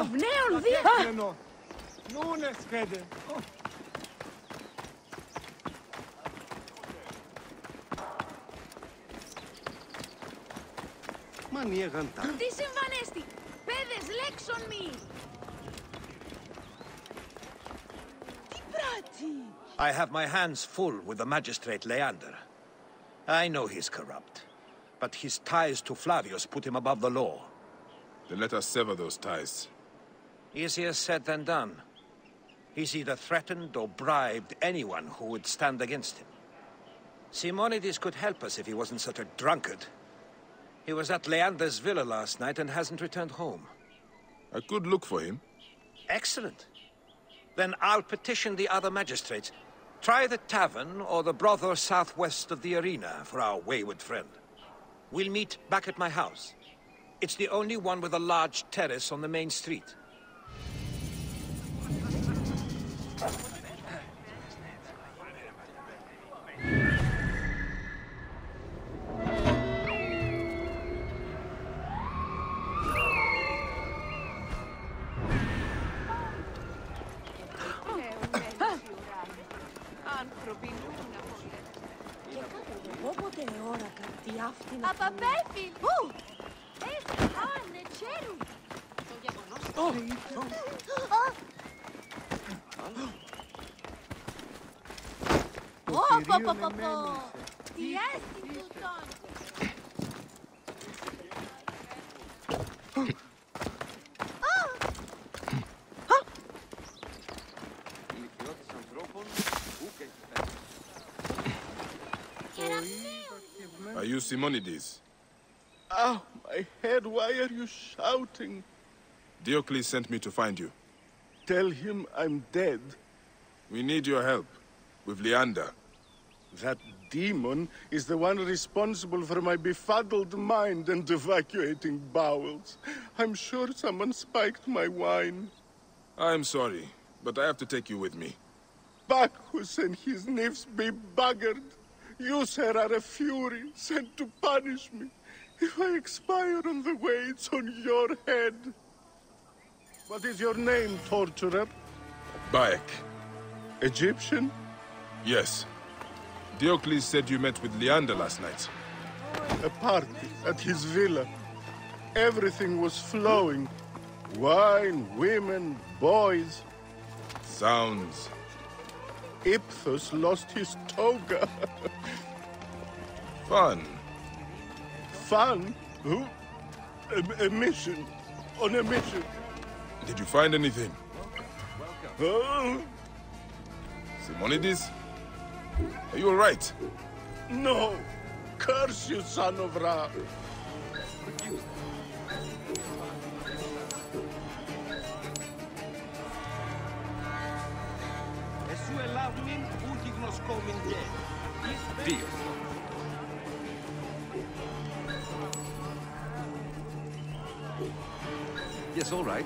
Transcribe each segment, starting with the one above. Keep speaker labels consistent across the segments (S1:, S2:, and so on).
S1: Ιδιώτης ανθρώπων, ούκ εκ μέρους.
S2: Κεραυναίων
S3: δύο!Eno. Nun es rede.
S1: Μανιέγαν τα.
S2: Τι συμβανέστη! Πέδες λέξον μη! Τι πράττει!
S4: I have my hands full with the magistrate Leander. I know he's corrupt, but his ties to Flavius put him above the law.
S5: Then let us sever those ties.
S4: Easier said than done. He's either threatened or bribed anyone who would stand against him. Simonides could help us if he wasn't such a drunkard. He was at Leander's villa last night and hasn't returned home.
S5: I could look for him.
S4: Excellent. Then I'll petition the other magistrates. Try the tavern or the brothel southwest of the arena for our wayward friend. We'll meet back at my house. It's the only one with a large terrace on the main street.
S6: Παπαπέφι!
S2: Πού!
S6: Έχανε τσέρου! Το γεγονός... Oh,
S1: po, po, po, po. Yes,
S5: Are you Simonides?
S7: Oh, my head, why are you shouting?
S5: Diocles sent me to find you.
S7: Tell him I'm dead.
S5: We need your help. With Leander.
S7: That demon is the one responsible for my befuddled mind and evacuating bowels. I'm sure someone spiked my wine.
S5: I'm sorry, but I have to take you with me.
S7: Bacchus and his nymphs be buggered. You, sir, are a fury sent to punish me. If I expire on the way, it's on your head. What is your name, torturer?
S5: Bayek.
S7: Egyptian?
S5: Yes. Diocles said you met with Leander last night.
S7: A party at his villa. Everything was flowing. Wine, women, boys.
S5: Sounds.
S7: Iphthos lost his toga.
S5: Fun.
S7: Fun? Who? A, a mission. On a mission.
S5: Did you find anything?
S7: Oh,
S5: Simonides? Are you alright?
S7: No! Curse you, son of Ra!
S1: Deal. Yes, all right.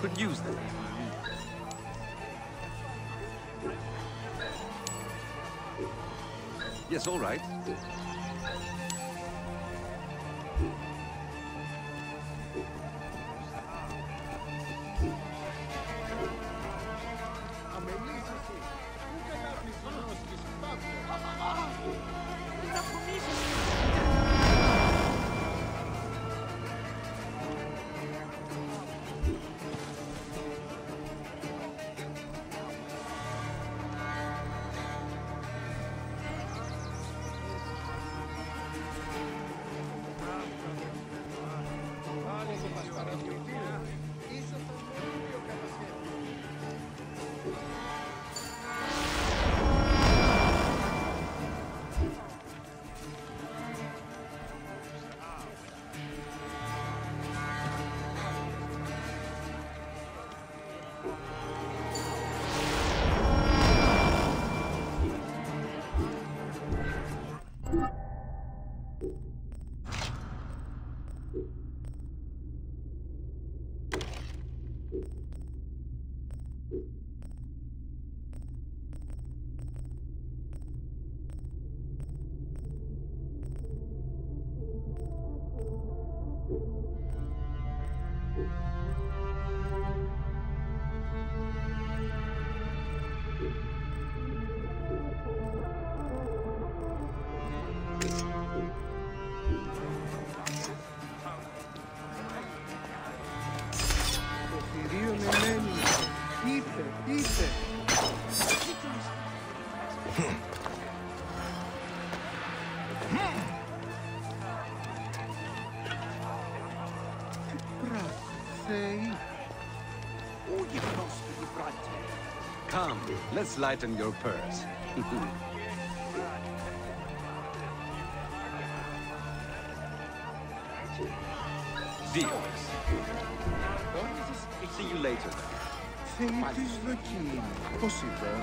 S1: Could use them. Yes, all right.
S3: Το θηρίο με μένει. Είπε, είπε. Τι πράγμα, Θεοί.
S1: Come, let's lighten your purse.
S3: coisa. Sentes aqui, Poseidon.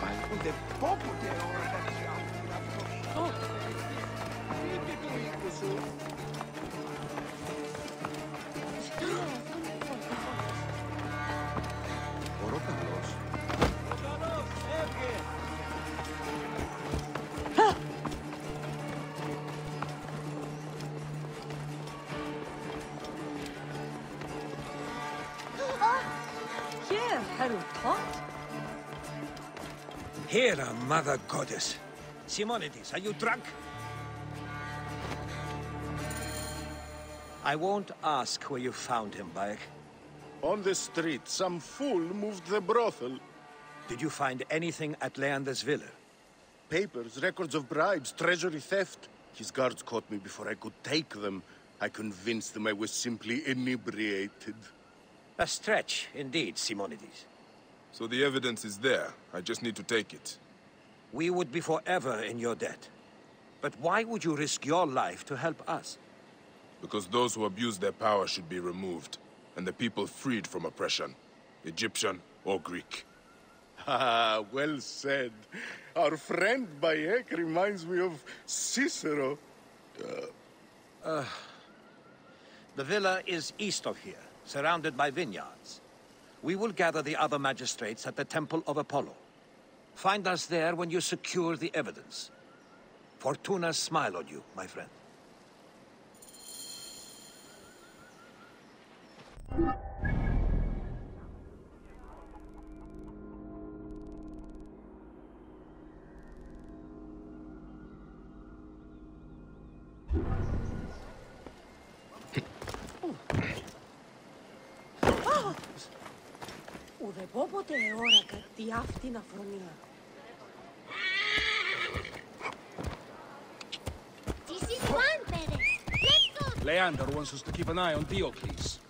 S3: Vai poder pouco de hora de altura. Hum.
S1: Oh.
S2: Here,
S4: a Mother Goddess. Simonides, are you drunk? I won't ask where you found him, Bayek.
S7: On the street, some fool moved the brothel.
S4: Did you find anything at Leander's villa?
S7: Papers, records of bribes, treasury theft. His guards caught me before I could take them. I convinced them I was simply inebriated.
S4: A stretch, indeed, Simonides.
S5: So the evidence is there. I just need to take it.
S4: We would be forever in your debt. But why would you risk your life to help us?
S5: Because those who abuse their power should be removed, and the people freed from oppression, Egyptian or Greek.
S7: Ah, well said. Our friend Bayek reminds me of Cicero.
S4: The villa is east of here, surrounded by vineyards. We will gather the other magistrates at the Temple of Apollo. Find us there when you secure the evidence. Fortuna smile on you, my friend.
S2: Ουδεπόποτε εόρακα τι αυτήν αφρονία.
S6: This is one, Perez. Let's go.
S8: Leander wants us to keep an eye on Diocles.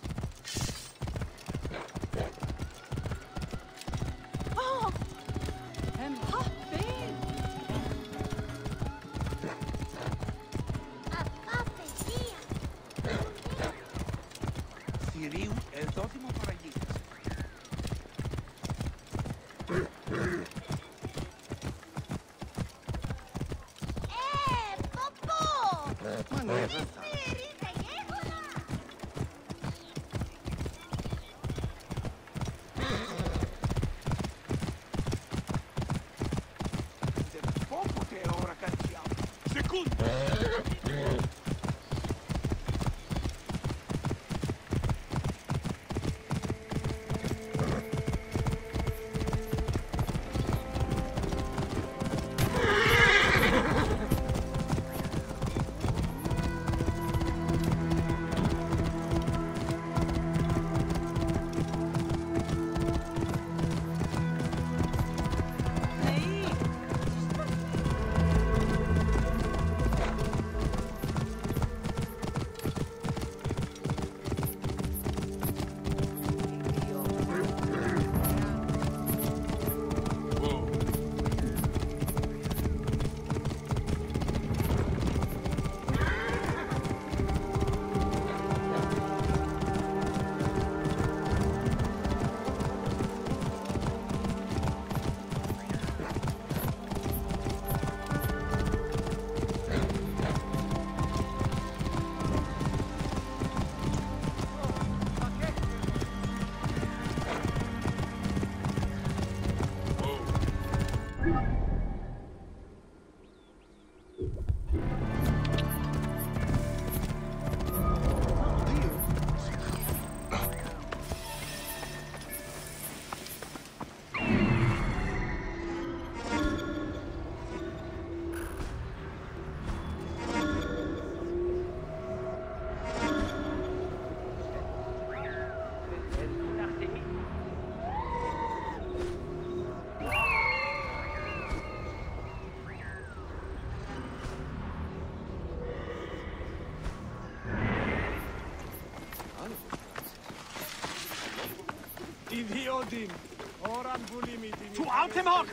S3: や
S6: った
S3: やったや
S6: った!
S3: Odin. Oran
S6: Bulimit.
S7: Zu Artemhak!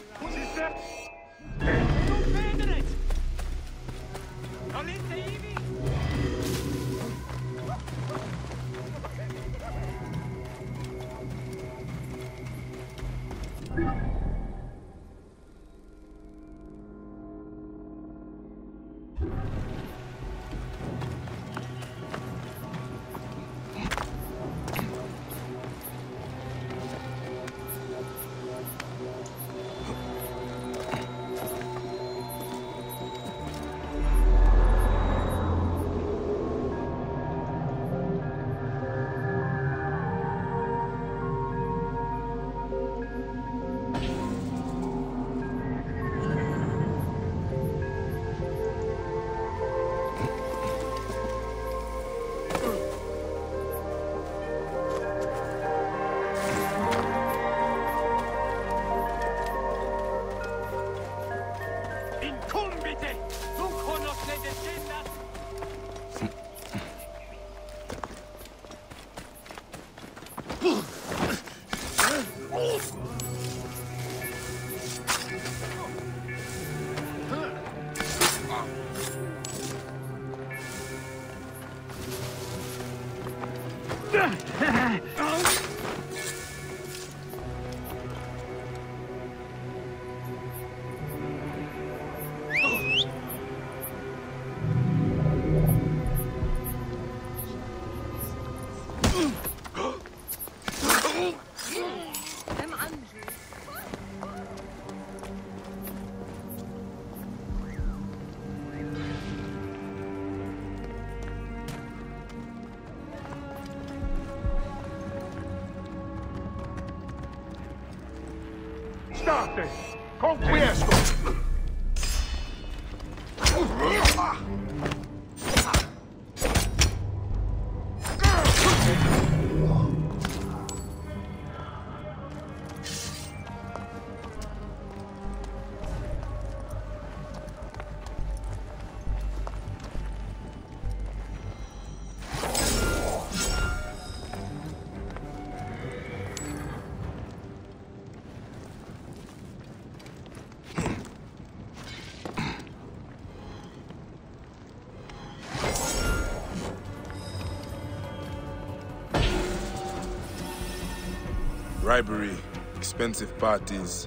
S5: Bribery, expensive parties,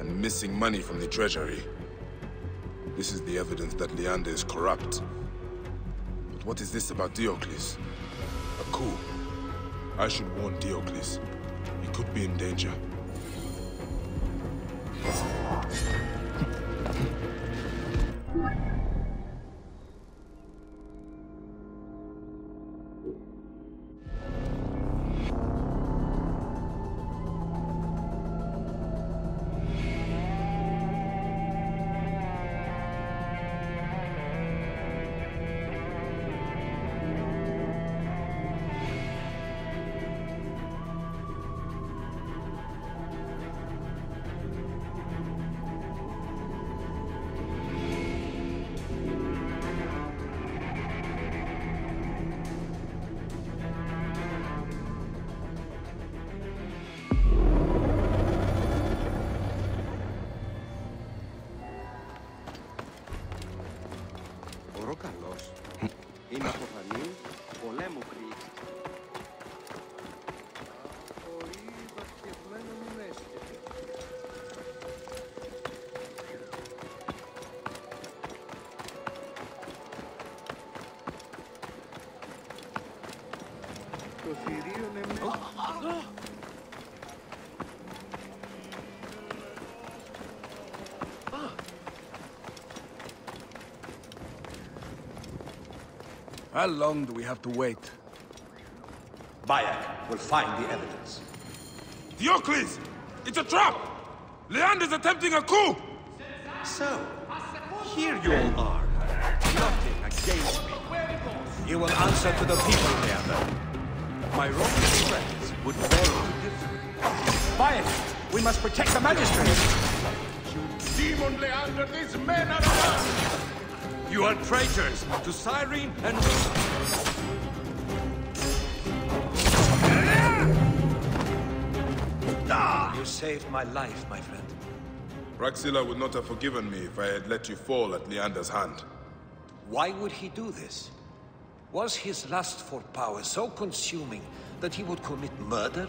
S5: and missing money from the treasury. This is the evidence that Leander is corrupt. But what is this about Diocles? A coup. I should warn Diocles. He could be in danger.
S8: How long do we have to wait?
S4: Bayek will find the evidence.
S5: Diocles! It's a trap! Leander's attempting a coup!
S4: So, here you all are, Nothing against me. You will answer to the people, Leander. My Roman friends would differ. Bayek, we must protect the magistrates.
S7: Demon Leander, these men are alive!
S4: You are traitors to Cyrene and Rome. Ah! saved my life, my friend.
S5: Praxilla would not have forgiven me if I had let you fall at Leander's hand.
S4: Why would he do this? Was his lust for power so consuming that he would commit murder?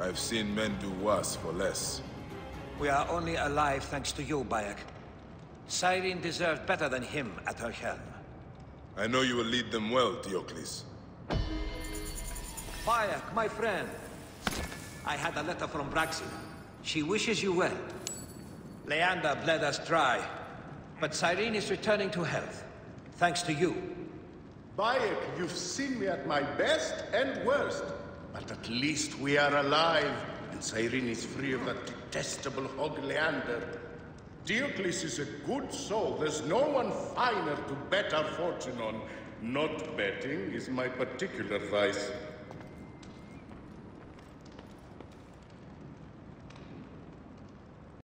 S5: I've seen men do worse for less.
S4: We are only alive thanks to you, Bayek. Cyrene deserved better than him at her helm.
S5: I know you will lead them well, Diocles.
S4: Bayek, my friend. I had a letter from Praxilla. She wishes you well. Leander bled us dry, but Cyrene is returning to health, thanks to you.
S7: Bayek, you've seen me at my best and worst. But at least we are alive, and Cyrene is free of that detestable hog Leander. Diocles is a good soul. There's no one finer to bet our fortune on. Not betting is my particular vice.